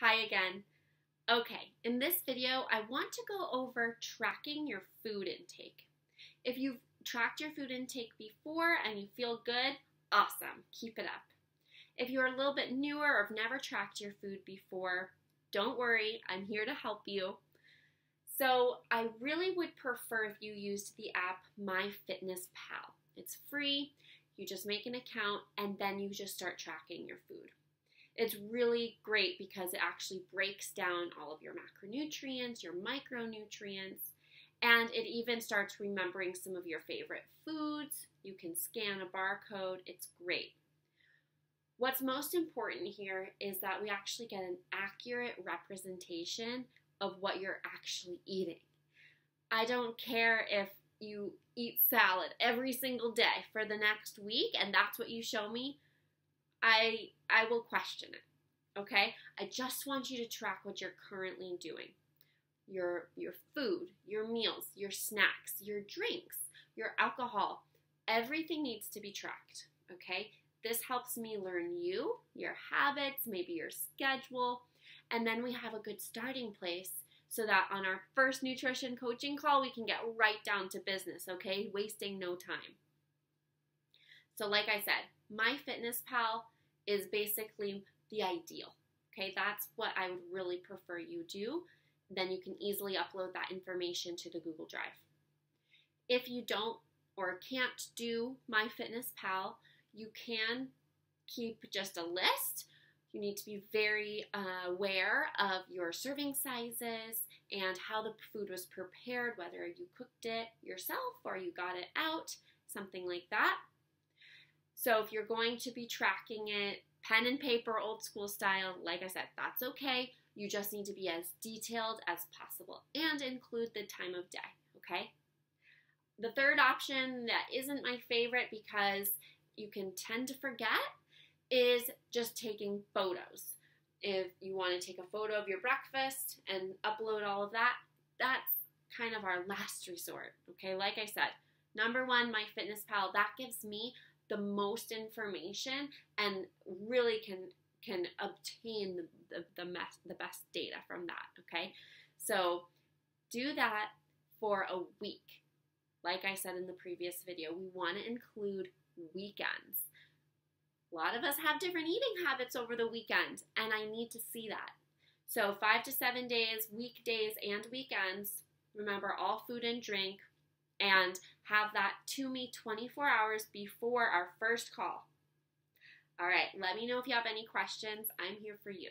Hi again. Okay, in this video, I want to go over tracking your food intake. If you've tracked your food intake before and you feel good, awesome, keep it up. If you're a little bit newer or have never tracked your food before, don't worry, I'm here to help you. So I really would prefer if you used the app MyFitnessPal. It's free, you just make an account and then you just start tracking your food. It's really great because it actually breaks down all of your macronutrients, your micronutrients, and it even starts remembering some of your favorite foods. You can scan a barcode, it's great. What's most important here is that we actually get an accurate representation of what you're actually eating. I don't care if you eat salad every single day for the next week and that's what you show me, I I will question it. Okay? I just want you to track what you're currently doing. Your your food, your meals, your snacks, your drinks, your alcohol, everything needs to be tracked. Okay? This helps me learn you, your habits, maybe your schedule, and then we have a good starting place so that on our first nutrition coaching call, we can get right down to business, okay? Wasting no time. So, like I said, MyFitnessPal is basically the ideal, okay? That's what I would really prefer you do. Then you can easily upload that information to the Google Drive. If you don't or can't do MyFitnessPal, you can keep just a list you need to be very uh, aware of your serving sizes and how the food was prepared, whether you cooked it yourself or you got it out, something like that. So if you're going to be tracking it pen and paper, old school style, like I said, that's okay. You just need to be as detailed as possible and include the time of day, okay? The third option that isn't my favorite because you can tend to forget is just taking photos. If you want to take a photo of your breakfast and upload all of that, that's kind of our last resort. Okay, like I said, number one, MyFitnessPal, that gives me the most information and really can can obtain the, the, the, the best data from that. Okay, so do that for a week. Like I said in the previous video, we want to include weekends. A lot of us have different eating habits over the weekend, and I need to see that. So, five to seven days, weekdays, and weekends. Remember all food and drink, and have that to me 24 hours before our first call. All right, let me know if you have any questions. I'm here for you.